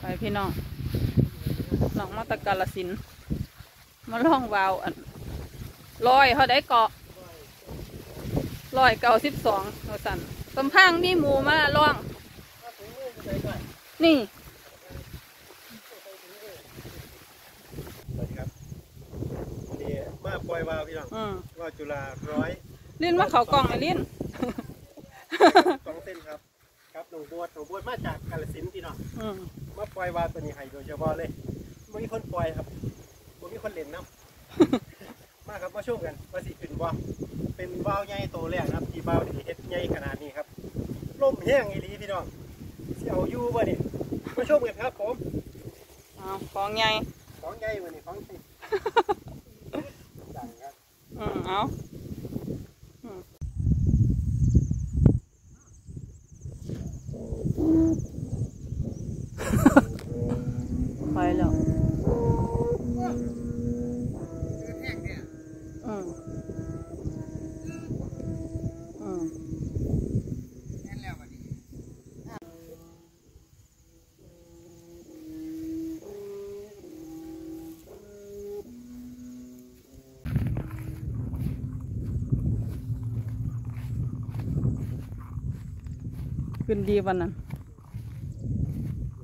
ไปพี่น้องน้องมาตะกาลสินธุ์มาล่องวาวอันลอยเขาได้เกาะลอยเก่าสิบสองเราสั่นกำพังมีหมูมาล่อง นี่สวัสดีครับวันนี้มาปล่อยวาวพี่น้องอืมว่าวจุฬาร้อยลิ้นมาเขากล่องไอ้ลิ้นสองเส้นครับ ครับหนองบัวหนองบัวมาจากกาฬสินธุ์พี่น้องอืมมาปล่อยวาวตัวนี้ให้โดยเฉพาะเลยไม่มีคนปล่อยครับไม่มีคนเล่นน้ำ มาครับมาชมกันว่าสิขึ้นบ่เป็นวาวใหญ่โตแรกนะครับที่วาวที่เฮ็ดใหญ่ขนาดนี้ครับล่มแห้งอีหลีพี่น้องสิเอาอยู่บ่เนี่ยมาชมกันครับผมเอาของใหญ่ของใหญ่วันนี้ของจริง จังครับ อืมเอา ไปแล้วอืมอืมขึ้นดีวันนั้น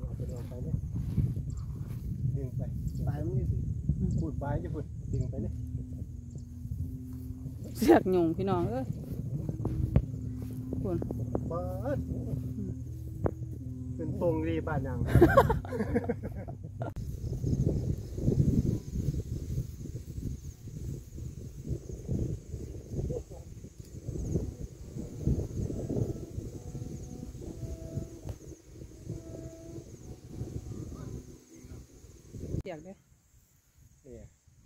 เอาไปลองไปเนี่ยดึงไปปลายมันนี่สิ พูดปลายจะพูดดึงไปเนี่ยเสียกหยุ่งพี่น้องเอ้ยคุณเปิดเป็นตรงรีบ้านยังเสียกเด้อ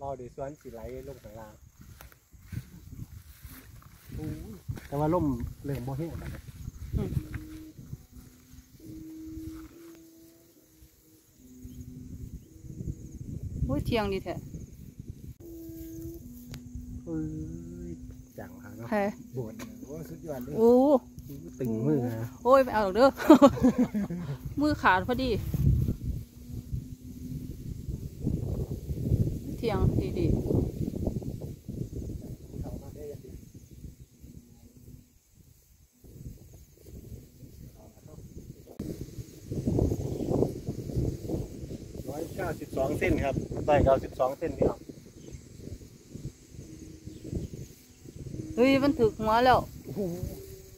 นี่รอดูสวนสีไหลลงข้างล่างอู้ยแต่ว่าล่มเริ่มบ่แห้งแล้วนะอืมโอ้ยเทียงดีแท้เอ้ยจังหาเนาะแพ้ปวดโอ้สุดยอดเลยโอ้ตึงมือนะโอ้ยไม่เอาหรอกเด้อ มือขาดพอดี เทียงดีดีเข้ามาได้ยังสิร้อยเก้าสิบสองเส้นครับร้อยเก้าสิบสองเส้นพี่น้องเฮ้ยมันถึกหัวแล้วโอ้โห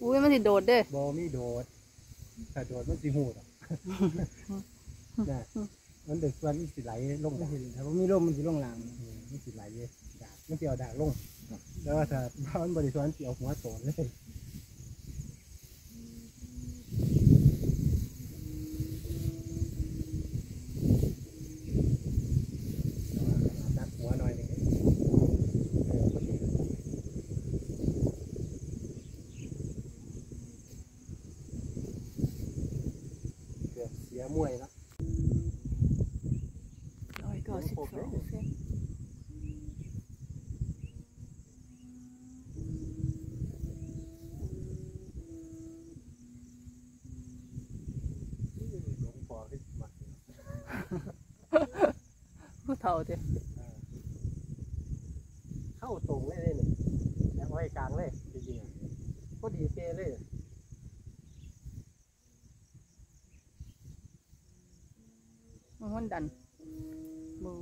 อุ้ยมันสิโดดเด้บอมีโดดถ้าโดดมันสิหูดอะน่ะ มันเด็กส่วนมันสิไหลลงมันดากสิถ้าบ่มีลมมันสิลงหลังอืมมันสิไหลเลยดากมันสิเอาดากลงแล้วถ้าบ้านบริสุทธิ์สิเอาหัวโตนเลยดักหัวหน่อยหนึงเออพอดีเกือบเสียมวยแล้ว ร้อยเก้า สิบสองเส้นหลงพอขึ้นมาผู้เฒ่าเด้เข้าตรงเลยเลยเนี่ยแล้วไว้กลางเลยจริงๆก็ดีเปเลยมันมัน ดันบู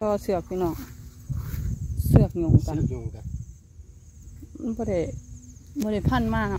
ก็เสือกพี่น้องเสือกหยุ่งกันเสียยุงกันมันบ่ได้บ่ได้พันมาก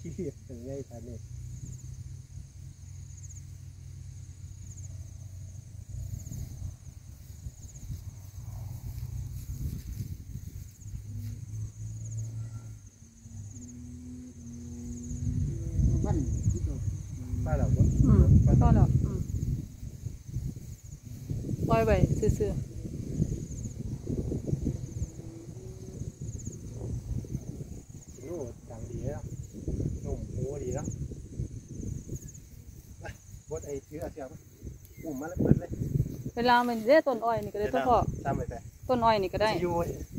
ครับในชีวิตถึงในฐานนี้มันที่ตัวป้าเราบ่ บดไอ้เชื้อเสียบอุ้มมาแล้วเปิดเลยๆเวลามันได้ต้นอ้อยนี่ก็ได้ต้นพ่อตามไปแต่ต้นอ้อยนี่ก็ได้อยู่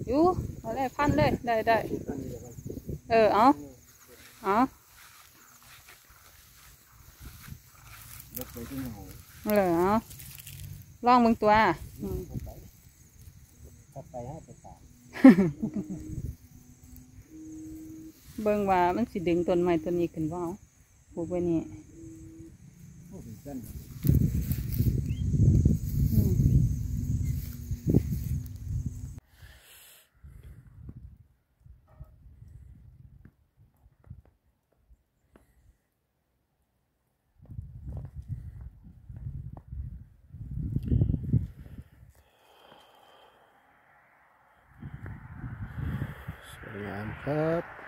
อยู่เอาได้พันเลยได้ได้ต้นนี้แล้วกันเออเอาเอารถไปที่เหงาเออเอาลองมึงตัวอืมถ้าไปให้ไปตามเบิ่งว่ามันสิดึงต้นไม้ต้นนี้ขึ้นบ่เอาปลูกไว้นี่ โอ้เป็